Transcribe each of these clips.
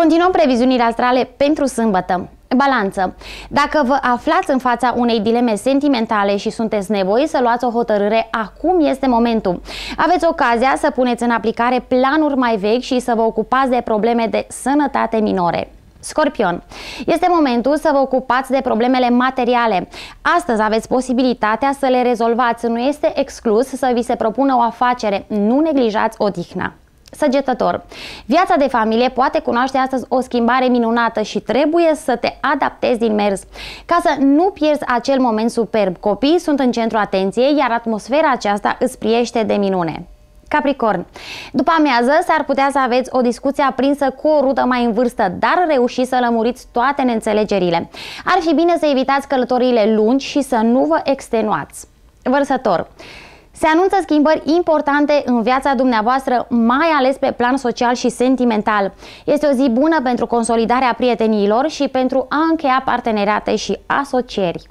Continuăm previziunile astrale pentru sâmbătă. Balanță. Dacă vă aflați în fața unei dileme sentimentale și sunteți nevoiți să luați o hotărâre, acum este momentul. Aveți ocazia să puneți în aplicare planuri mai vechi și să vă ocupați de probleme de sănătate minore. Scorpion. Este momentul să vă ocupați de problemele materiale. Astăzi aveți posibilitatea să le rezolvați. Nu este exclus să vi se propună o afacere. Nu neglijați odihna. Săgetător. Viața de familie poate cunoaște astăzi o schimbare minunată și trebuie să te adaptezi din mers. Ca să nu pierzi acel moment superb, copiii sunt în centru atenției, iar atmosfera aceasta îți priește de minune. Capricorn. După amiază s-ar putea să aveți o discuție aprinsă cu o rudă mai în vârstă, dar reușiți să lămuriți toate neînțelegerile. Ar fi bine să evitați călătoriile lungi și să nu vă extenuați. Vărsător. Se anunță schimbări importante în viața dumneavoastră, mai ales pe plan social și sentimental. Este o zi bună pentru consolidarea prieteniilor și pentru a încheia parteneriate și asocieri.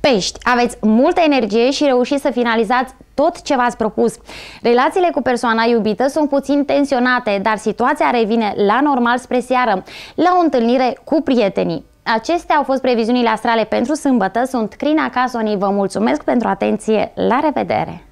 Pești, aveți multă energie și reușiți să finalizați tot ce v-ați propus. Relațiile cu persoana iubită sunt puțin tensionate, dar situația revine la normal spre seară, la o întâlnire cu prietenii. Acestea au fost previziunile astrale pentru sâmbătă. Sunt Crina Casoni, vă mulțumesc pentru atenție, la revedere! Thank you.